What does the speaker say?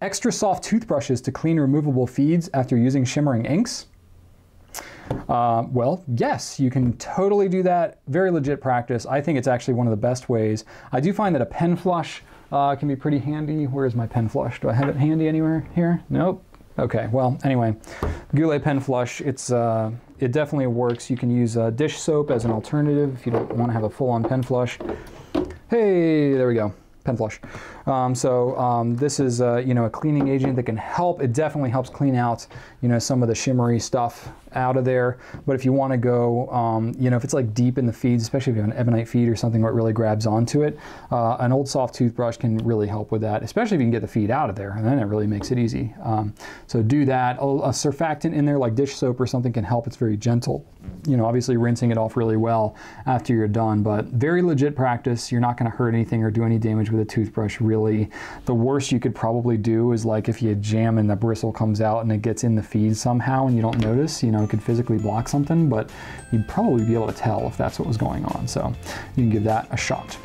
extra soft toothbrushes to clean removable feeds after using shimmering inks? Uh, well, yes, you can totally do that. Very legit practice. I think it's actually one of the best ways. I do find that a pen flush uh, can be pretty handy. Where's my pen flush? Do I have it handy anywhere here? Nope. Okay, well, anyway, Goulet pen flush, it's, uh, it definitely works. You can use uh, dish soap as an alternative if you don't want to have a full-on pen flush. Hey, there we go pen flush. Um, so um, this is you know a cleaning agent that can help. It definitely helps clean out you know some of the shimmery stuff out of there. But if you want to go, um, you know, if it's like deep in the feeds, especially if you have an ebonite feed or something where it really grabs onto it, uh, an old soft toothbrush can really help with that, especially if you can get the feed out of there, and then it really makes it easy. Um, so do that. A, a surfactant in there like dish soap or something can help. It's very gentle. You know, obviously rinsing it off really well after you're done, but very legit practice. You're not going to hurt anything or do any damage with a toothbrush, really. The worst you could probably do is like if you jam and the bristle comes out and it gets in the feed somehow and you don't notice, you know, it could physically block something, but you'd probably be able to tell if that's what was going on. So you can give that a shot.